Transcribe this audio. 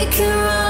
we can run.